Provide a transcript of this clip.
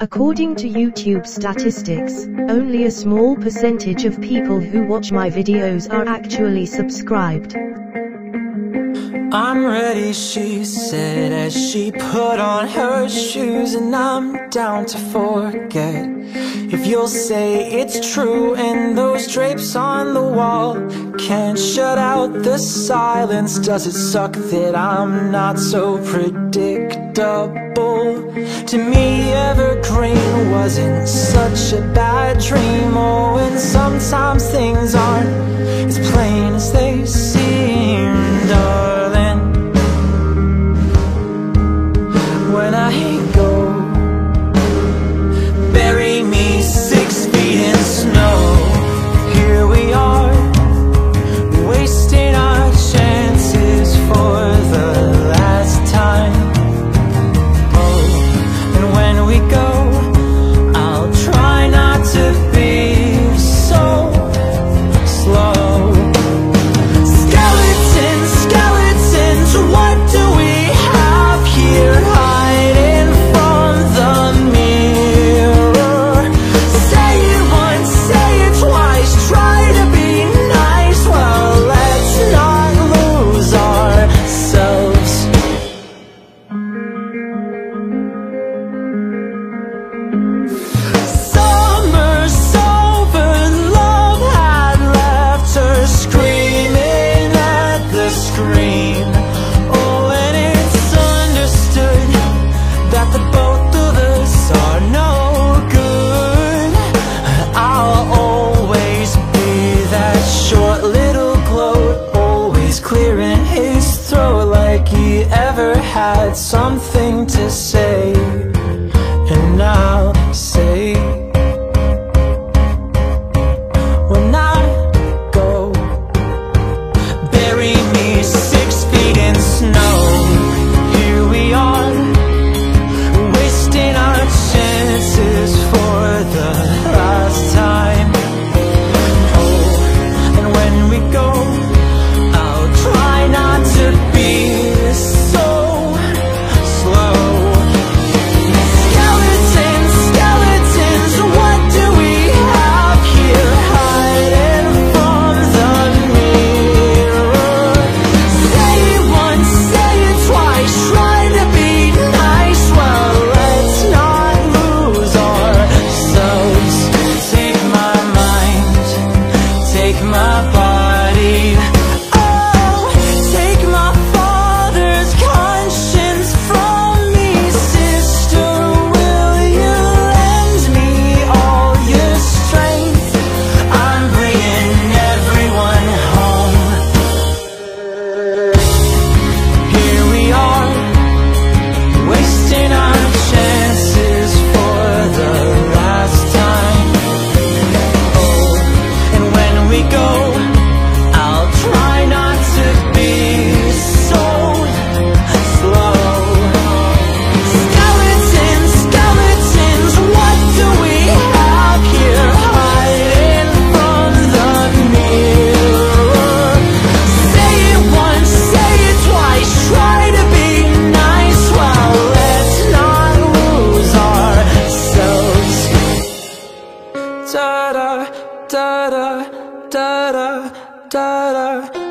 According to YouTube statistics, only a small percentage of people who watch my videos are actually subscribed. I'm ready, she said as she put on her shoes And I'm down to forget If you'll say it's true and those drapes on the wall Can't shut out the silence Does it suck that I'm not so predictable? To me evergreen wasn't such a bad dream. Oh, and sometimes things had something to say. And I'll say da da da da